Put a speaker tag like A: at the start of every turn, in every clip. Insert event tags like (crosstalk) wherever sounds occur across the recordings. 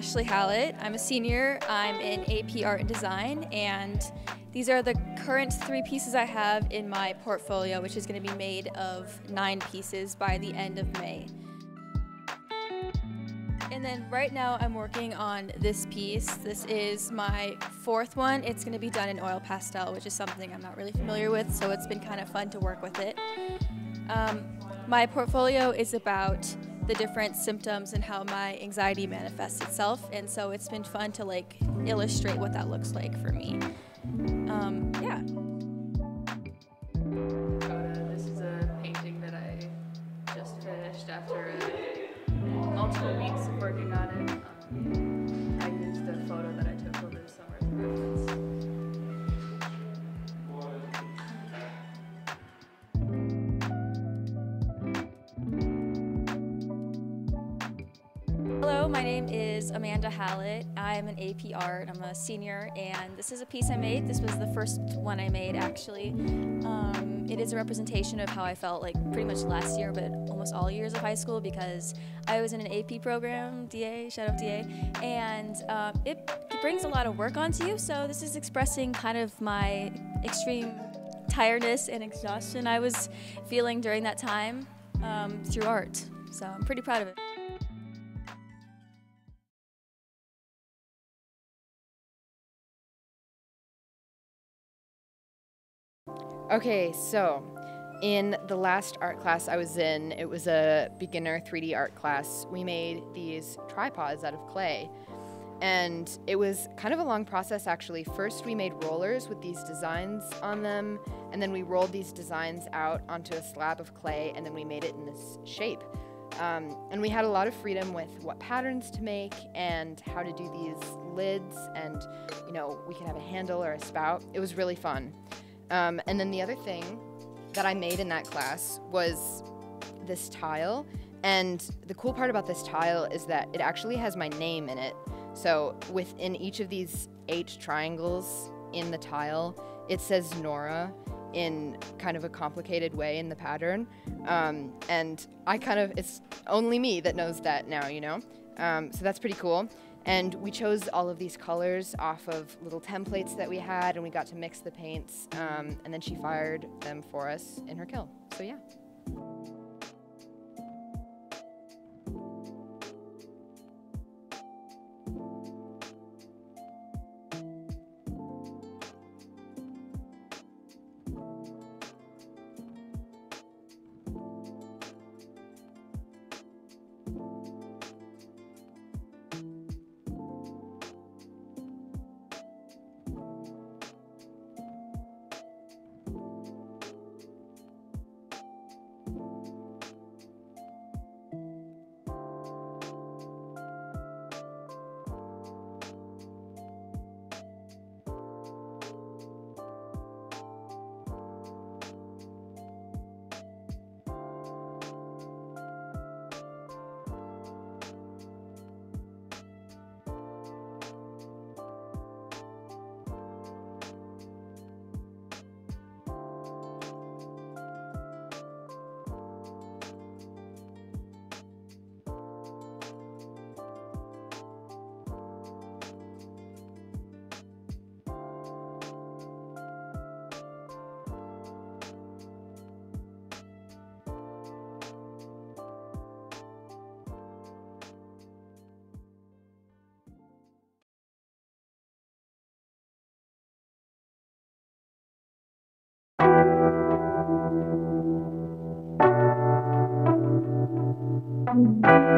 A: Ashley Hallett. I'm a senior. I'm in AP Art and Design, and these are the current three pieces I have in my portfolio, which is going to be made of nine pieces by the end of May. And then right now I'm working on this piece. This is my fourth one. It's going to be done in oil pastel, which is something I'm not really familiar with, so it's been kind of fun to work with it. Um, my portfolio is about the different symptoms and how my anxiety manifests itself. And so it's been fun to like illustrate what that looks like for me. Um, Hallett. I'm an AP Art. I'm a senior, and this is a piece I made. This was the first one I made, actually. Um, it is a representation of how I felt like pretty much last year, but almost all years of high school because I was in an AP program, DA, shout out DA, and um, it, it brings a lot of work onto you. So this is expressing kind of my extreme tiredness and exhaustion I was feeling during that time um, through art. So I'm pretty proud of it.
B: Okay, so in the last art class I was in, it was a beginner 3D art class. We made these tripods out of clay. And it was kind of a long process actually. First, we made rollers with these designs on them, and then we rolled these designs out onto a slab of clay, and then we made it in this shape. Um, and we had a lot of freedom with what patterns to make and how to do these lids, and you know, we could have a handle or a spout. It was really fun. Um, and then the other thing that I made in that class was this tile. And the cool part about this tile is that it actually has my name in it. So within each of these eight triangles in the tile, it says Nora in kind of a complicated way in the pattern. Um, and I kind of, it's only me that knows that now, you know? Um, so that's pretty cool. And we chose all of these colors off of little templates that we had, and we got to mix the paints. Um, and then she fired them for us in her kiln. So yeah. Thank you.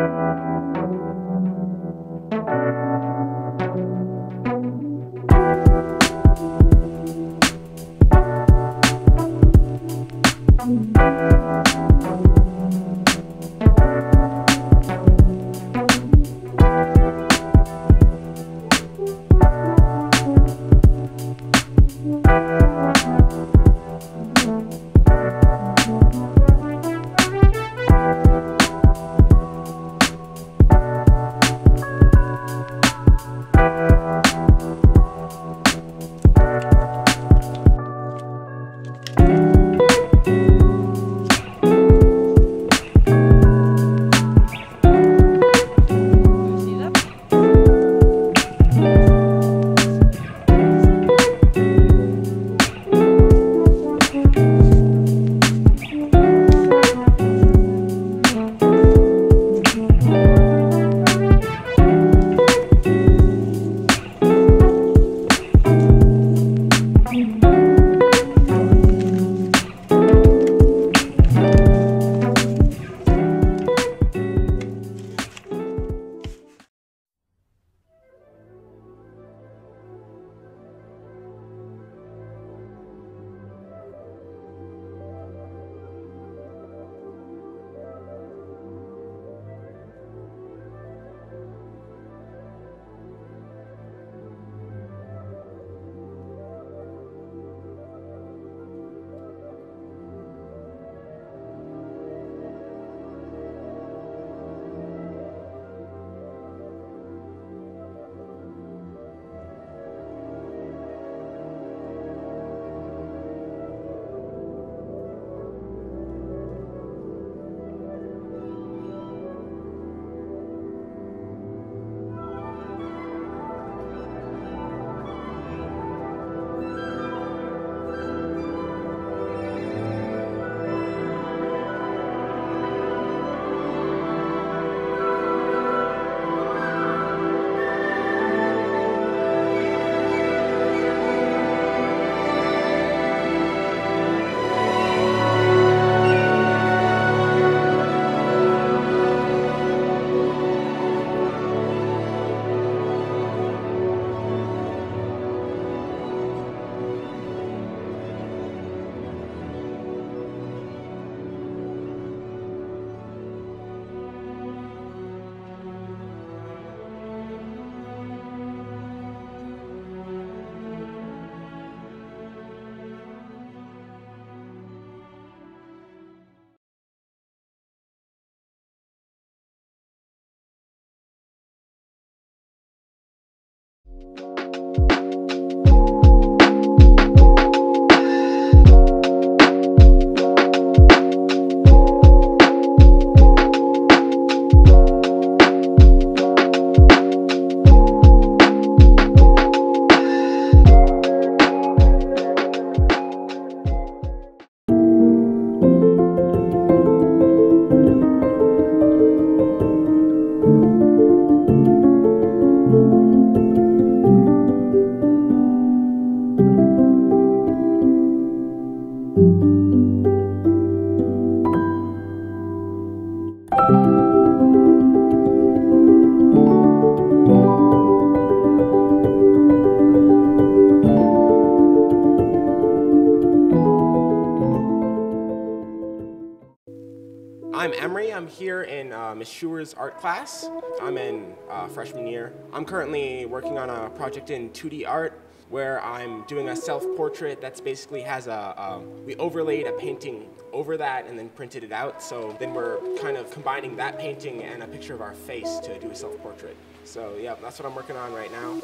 C: I'm Emery. I'm here in uh, Ms. Schuer's art class. I'm in uh, freshman year. I'm currently working on a project in 2D art where I'm doing a self-portrait that's basically has a, we overlaid a painting over that and then printed it out. So then we're kind of combining that painting and a picture of our face to do a self-portrait. So yeah, that's what I'm working on right now.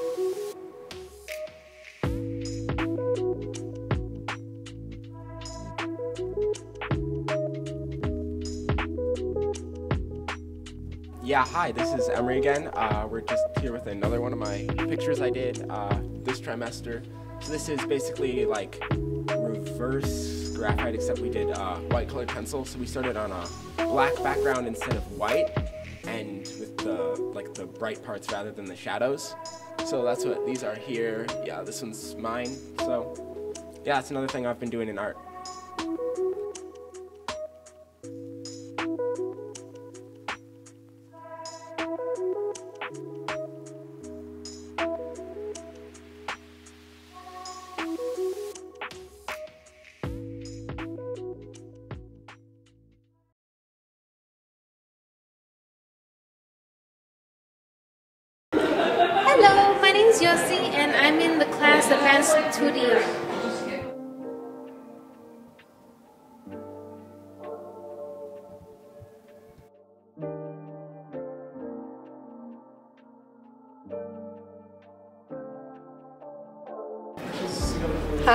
C: Yeah, hi, this is Emery again. Uh, we're just here with another one of my pictures I did uh, this trimester. So this is basically like reverse graphite, except we did uh, white colored pencil. So we started on a black background instead of white, and with the like the bright parts rather than the shadows. So that's what these are here. Yeah, this one's mine. So yeah, that's another thing I've been doing in art.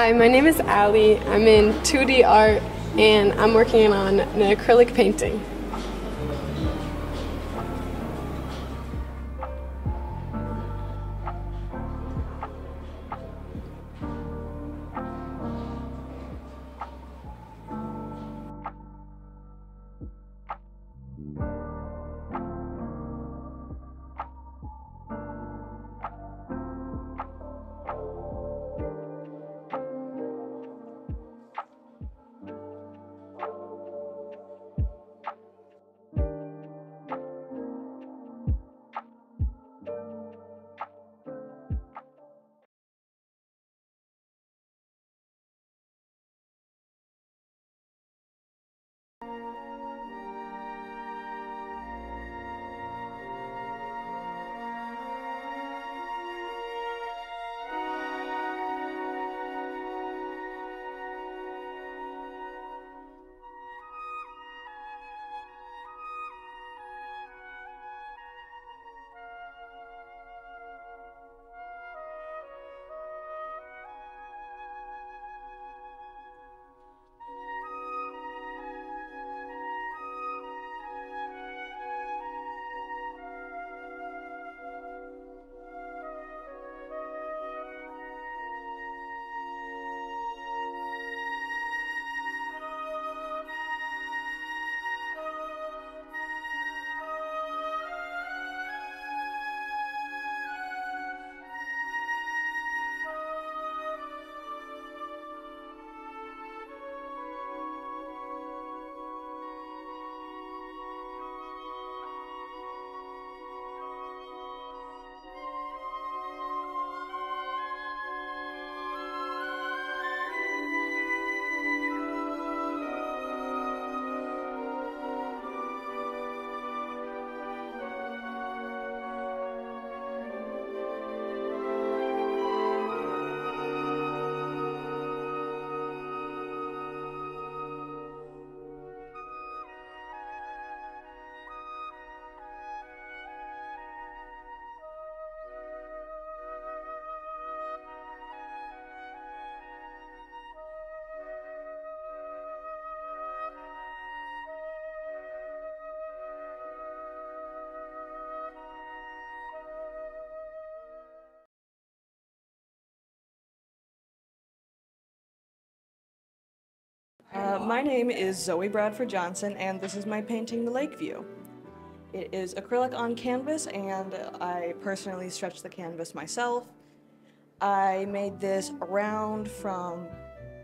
D: Hi, my name is Ali. I'm in 2D art and I'm working on an acrylic painting.
E: Uh, my name is Zoe Bradford Johnson, and this is my painting, The Lakeview. It is acrylic on canvas, and I personally stretched the canvas myself. I made this around from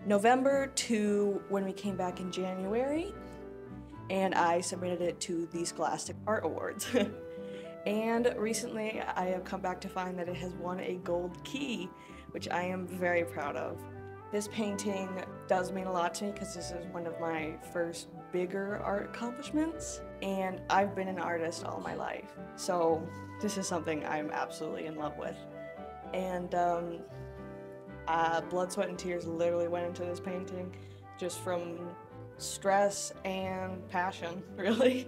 E: November to when we came back in January, and I submitted it to the Scholastic Art Awards. (laughs) and recently, I have come back to find that it has won a gold key, which I am very proud of. This painting does mean a lot to me because this is one of my first bigger art accomplishments, and I've been an artist all my life. So this is something I'm absolutely in love with. And um, uh, blood, sweat, and tears literally went into this painting just from stress and passion, (laughs) really.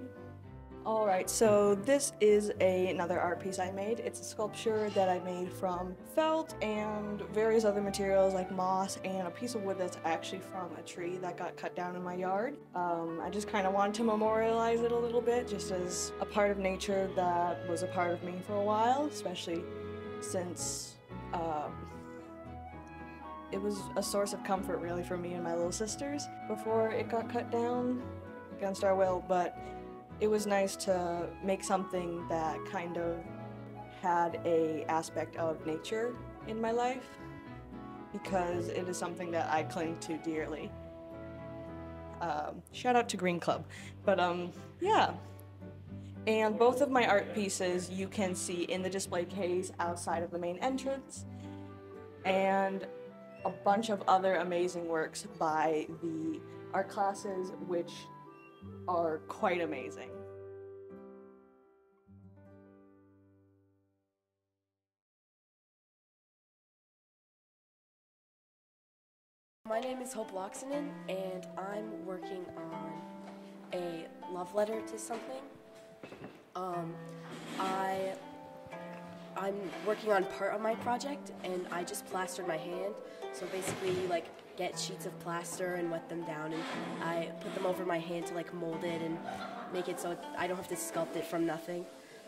E: All right, so this is a, another art piece I made. It's a sculpture that I made from felt and various other materials like moss and a piece of wood that's actually from a tree that got cut down in my yard. Um, I just kind of wanted to memorialize it a little bit just as a part of nature that was a part of me for a while, especially since um, it was a source of comfort really for me and my little sisters before it got cut down against our will, but it was nice to make something that kind of had a aspect of nature in my life because it is something that I cling to dearly. Um, shout out to Green Club, but um, yeah. And both of my art pieces you can see in the display case outside of the main entrance, and a bunch of other amazing works by the art classes, which are quite amazing.
F: My name is Hope Loxonen, and I'm working on a love letter to something. Um, I I'm working on part of my project, and I just plastered my hand. So basically, like get sheets of plaster and wet them down, and I put them over my hand to like mold it and make it so I don't have to sculpt it from nothing.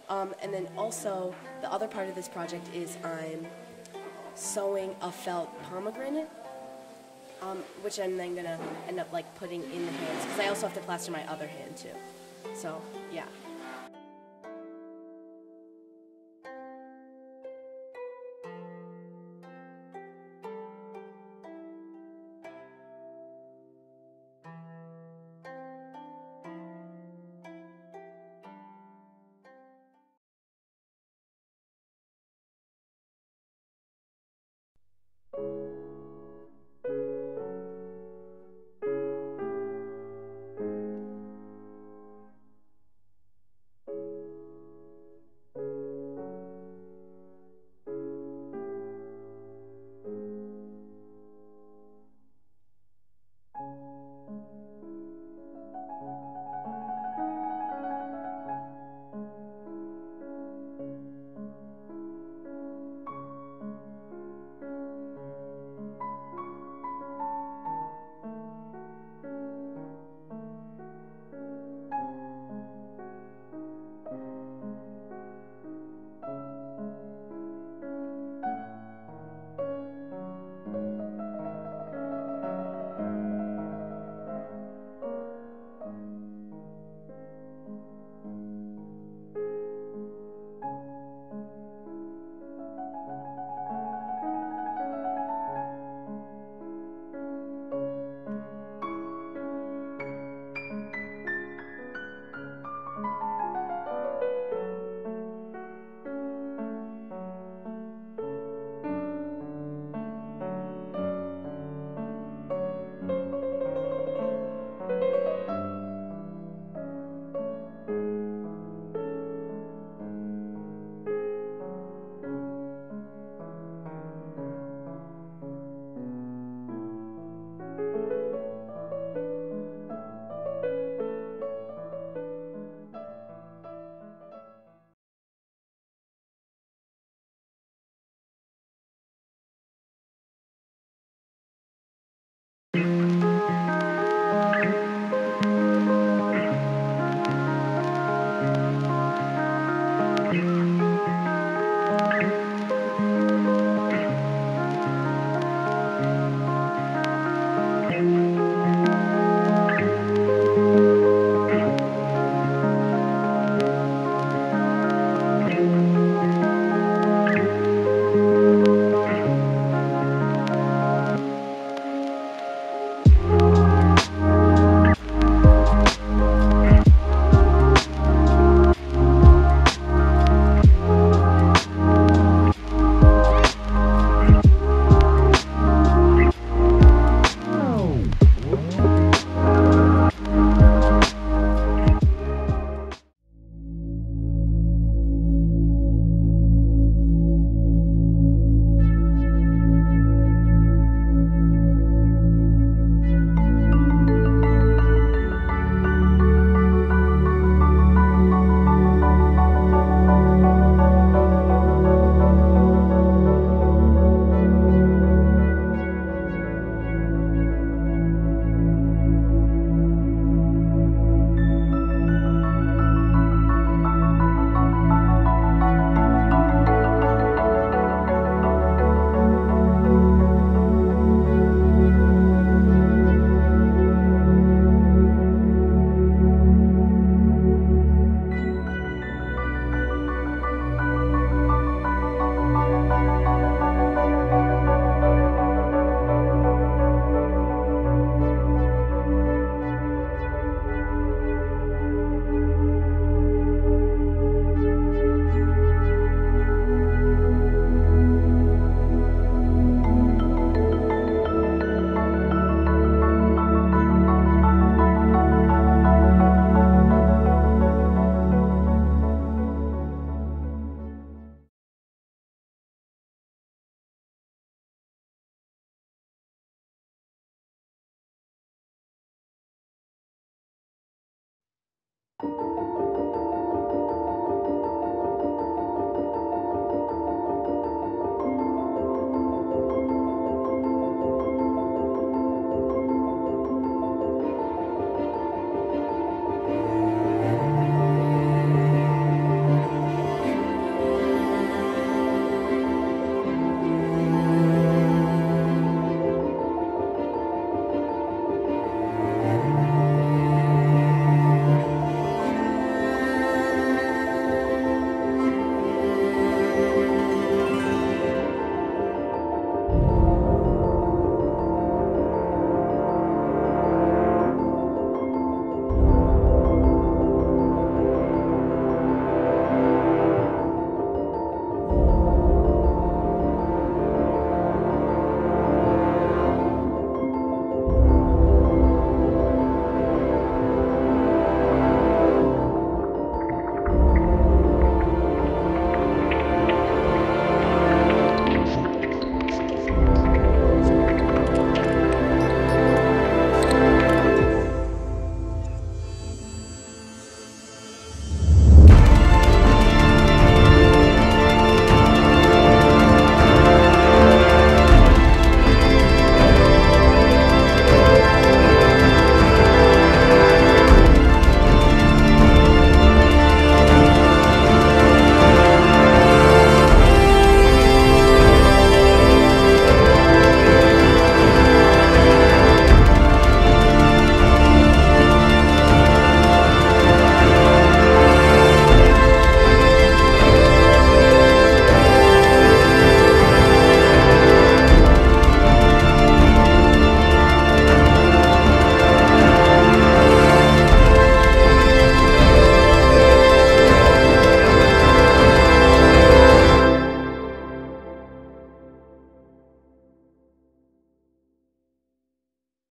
F: Um, and then also, the other part of this project is I'm sewing a felt pomegranate um, which I'm then gonna end up like putting in the hands because I also have to plaster my other hand too. So yeah.